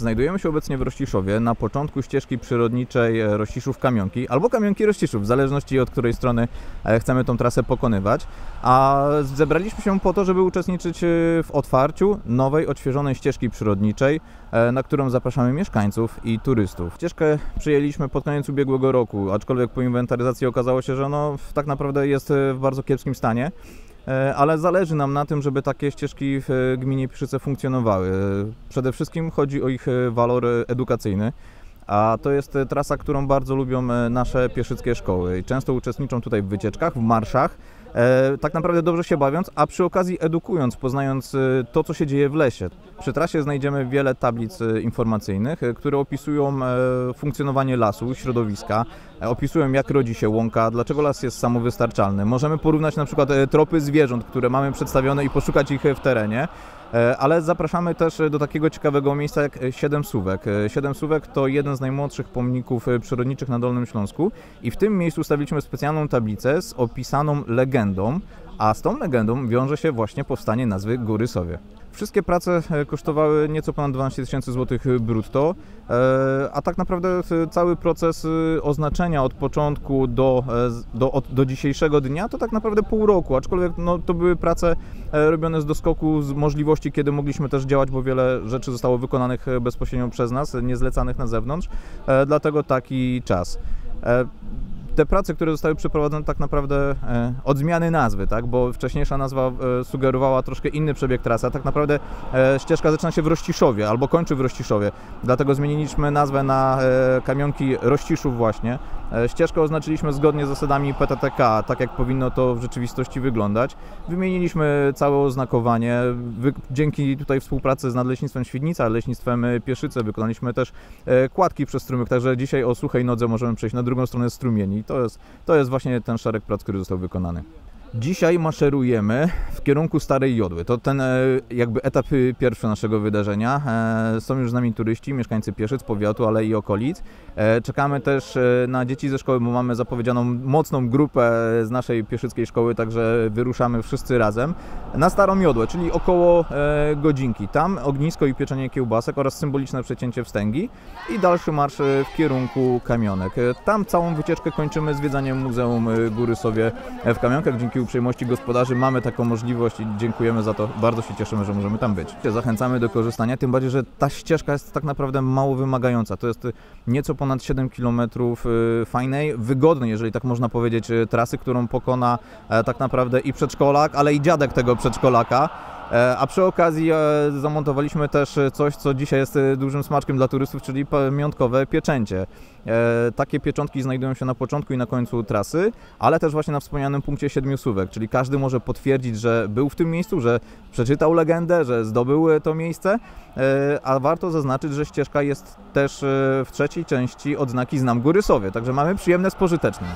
Znajdujemy się obecnie w Rościszowie na początku ścieżki przyrodniczej e, Rościszów-Kamionki albo Kamionki-Rościszów, w zależności od której strony e, chcemy tą trasę pokonywać. A zebraliśmy się po to, żeby uczestniczyć e, w otwarciu nowej, odświeżonej ścieżki przyrodniczej, na którą zapraszamy mieszkańców i turystów. Ścieżkę przyjęliśmy pod koniec ubiegłego roku, aczkolwiek po inwentaryzacji okazało się, że no, tak naprawdę jest w bardzo kiepskim stanie. E, ale zależy nam na tym, żeby takie ścieżki w e, gminie Piszyce funkcjonowały. E, Przede wszystkim chodzi o ich walor edukacyjny, a to jest trasa, którą bardzo lubią nasze pieszyckie szkoły i często uczestniczą tutaj w wycieczkach, w marszach, tak naprawdę dobrze się bawiąc, a przy okazji edukując, poznając e, to, co się dzieje w lesie. Przy trasie znajdziemy wiele tablic e, informacyjnych, e, które opisują e, funkcjonowanie lasu, środowiska, e, opisują jak rodzi się łąka, dlaczego las jest samowystarczalny. Możemy porównać na przykład e, tropy zwierząt, które mamy przedstawione i poszukać ich e, w terenie. E, Ale zapraszamy też e, do takiego ciekawego miejsca jak e, Siedem Suwek. E, Siedem Suwek to jeden z najmłodszych pomników przyrodniczych na Dolnym Śląsku i w tym miejscu stawiliśmy specjalną tablicę z opisaną legendą, a z tą legendą wiąże się właśnie powstanie nazwy Góry Sowie. Wszystkie prace e, kosztowały nieco ponad 12 tysięcy złotych brutto, e, a tak naprawdę e, cały proces e, oznaczenia od początku do, e, do, od, do dzisiejszego dnia to tak naprawdę pół roku, aczkolwiek no, to były prace e, robione z doskoku z możliwości, kiedy mogliśmy też działać, bo wiele rzeczy zostało wykonanych e, bezpośrednio przez nas, e, nie zlecanych na zewnątrz, e, dlatego taki czas. Te prace, które zostały przeprowadzone tak naprawdę e, od zmiany nazwy, tak? bo wcześniejsza nazwa e, sugerowała troszkę inny przebieg trasy, a tak naprawdę e, ścieżka zaczyna się w Rościszowie albo kończy w Rościszowie, dlatego zmieniliśmy nazwę na kamionki Rościszów właśnie. Ścieżkę oznaczyliśmy zgodnie z zasadami PTTK, tak jak powinno to w rzeczywistości wyglądać. Wymieniliśmy całe oznakowanie. Dzięki tutaj współpracy z Nadleśnictwem Świdnica, Leśnictwem Pieszyce wykonaliśmy też kładki przez strumyk, także dzisiaj o suchej nodze możemy przejść na drugą stronę strumieni. To jest, to jest właśnie ten szereg prac, który został wykonany. Dzisiaj maszerujemy w kierunku Starej Jodły. To ten e, jakby etap y, pierwszy naszego wydarzenia. E, Są już z nami turyści, mieszkańcy Pieszyc, powiatu, ale i okolic. E, Czekamy też na dzieci ze szkoły, bo mamy zapowiedzianą mocną grupę z naszej pieszyckiej szkoły, także wyruszamy wszyscy razem na Starą Jodłę, czyli około godzinki. Tam ognisko i pieczenie kiełbasek oraz symboliczne przecięcie wstęgi i dalszy marsz w kierunku Kamionek. Tam całą wycieczkę kończymy zwiedzaniem Muzeum Góry Sowie w Kamionkach. Dzięki uprzejmości gospodarzy mamy taką możliwość i dziękujemy za to. Bardzo się cieszymy, że możemy tam być. Zachęcamy do korzystania, tym bardziej, że ta ścieżka jest tak naprawdę mało wymagająca. To jest e, nieco ponad 7 km fajnej, wygodnej, jeżeli tak można powiedzieć, e, trasy, którą pokona e, tak naprawdę i przedszkolak, ale i dziadek tego przedszkolaka. E, A przy okazji e, zamontowaliśmy też e, coś, co dzisiaj jest dużym smaczkiem dla turystów, czyli pamiątkowe pieczęcie. Takie pieczątki znajdują się na początku i na końcu trasy, ale też właśnie na wspomnianym punkcie Siedmiu Słówek, czyli każdy może potwierdzić, że był w tym miejscu, że przeczytał legendę, że zdobył to miejsce, a warto zaznaczyć, że ścieżka jest też w trzeciej części odznaki Znam Góry Sowie, także mamy przyjemne z pożytecznym.